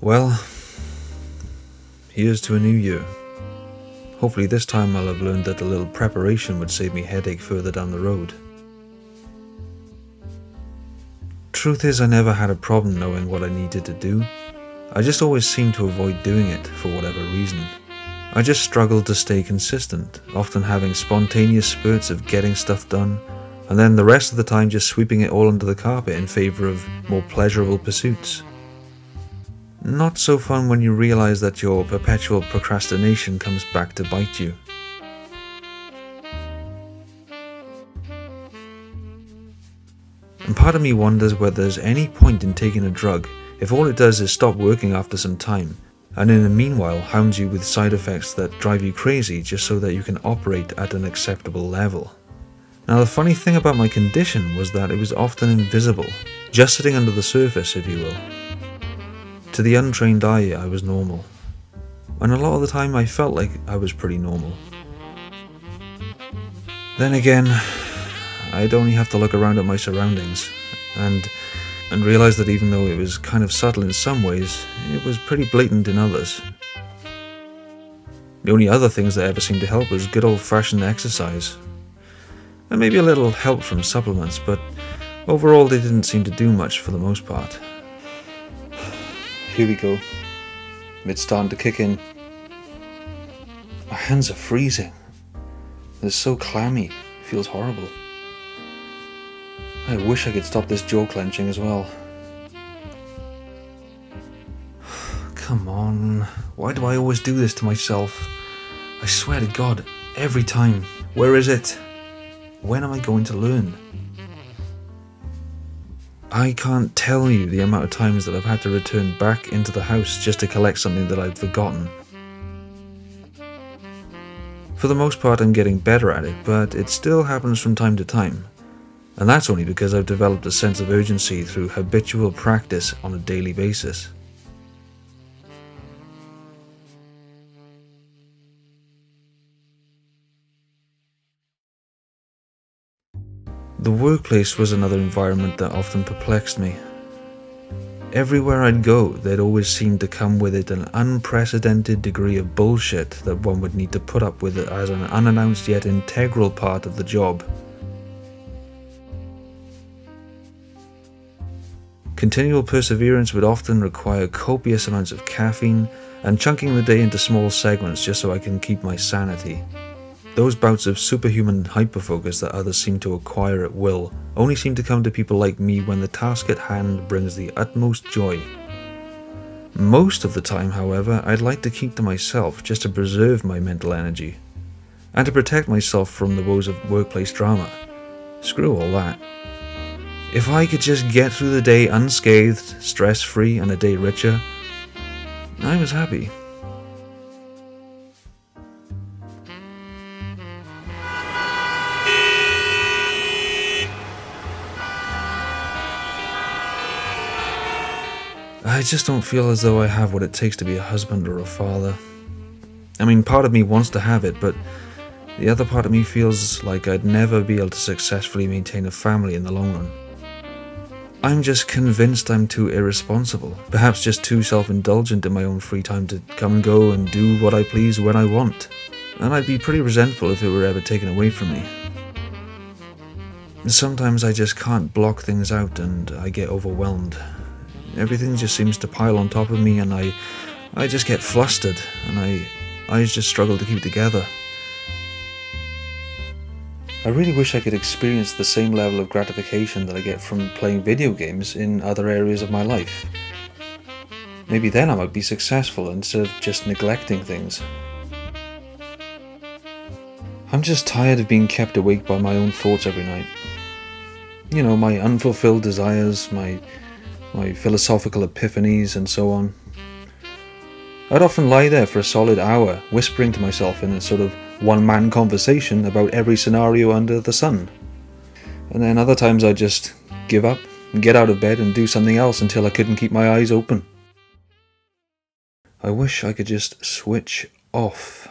Well, here's to a new year. Hopefully, this time I'll have learned that a little preparation would save me headache further down the road. Truth is, I never had a problem knowing what I needed to do. I just always seemed to avoid doing it for whatever reason. I just struggled to stay consistent, often having spontaneous spurts of getting stuff done, and then the rest of the time just sweeping it all under the carpet in favour of more pleasurable pursuits. Not so fun when you realize that your perpetual procrastination comes back to bite you. And part of me wonders whether there's any point in taking a drug if all it does is stop working after some time, and in the meanwhile hounds you with side effects that drive you crazy just so that you can operate at an acceptable level. Now the funny thing about my condition was that it was often invisible, just sitting under the surface if you will. To the untrained eye, I was normal. And a lot of the time, I felt like I was pretty normal. Then again, I'd only have to look around at my surroundings and and realize that even though it was kind of subtle in some ways, it was pretty blatant in others. The only other things that ever seemed to help was good old-fashioned exercise. And maybe a little help from supplements, but overall they didn't seem to do much for the most part. Here we go. It's starting to kick in. My hands are freezing. They're so clammy. It feels horrible. I wish I could stop this jaw clenching as well. Come on. Why do I always do this to myself? I swear to God, every time. Where is it? When am I going to learn? I can't tell you the amount of times that I've had to return back into the house just to collect something that I'd forgotten. For the most part, I'm getting better at it, but it still happens from time to time. And that's only because I've developed a sense of urgency through habitual practice on a daily basis. The workplace was another environment that often perplexed me. Everywhere I'd go, there'd always seem to come with it an unprecedented degree of bullshit that one would need to put up with as an unannounced yet integral part of the job. Continual perseverance would often require copious amounts of caffeine and chunking the day into small segments just so I can keep my sanity. Those bouts of superhuman hyperfocus that others seem to acquire at will only seem to come to people like me when the task at hand brings the utmost joy. Most of the time, however, I'd like to keep to myself just to preserve my mental energy and to protect myself from the woes of workplace drama. Screw all that. If I could just get through the day unscathed, stress free, and a day richer, I was happy. I just don't feel as though I have what it takes to be a husband or a father. I mean, part of me wants to have it, but the other part of me feels like I'd never be able to successfully maintain a family in the long run. I'm just convinced I'm too irresponsible, perhaps just too self-indulgent in my own free time to come and go and do what I please when I want. And I'd be pretty resentful if it were ever taken away from me. Sometimes I just can't block things out and I get overwhelmed Everything just seems to pile on top of me and I I just get flustered and I I just struggle to keep together. I really wish I could experience the same level of gratification that I get from playing video games in other areas of my life. Maybe then I might be successful instead of just neglecting things. I'm just tired of being kept awake by my own thoughts every night. You know, my unfulfilled desires, my my philosophical epiphanies, and so on. I'd often lie there for a solid hour, whispering to myself in a sort of one man conversation about every scenario under the sun. And then other times I'd just give up, and get out of bed, and do something else until I couldn't keep my eyes open. I wish I could just switch off.